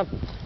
참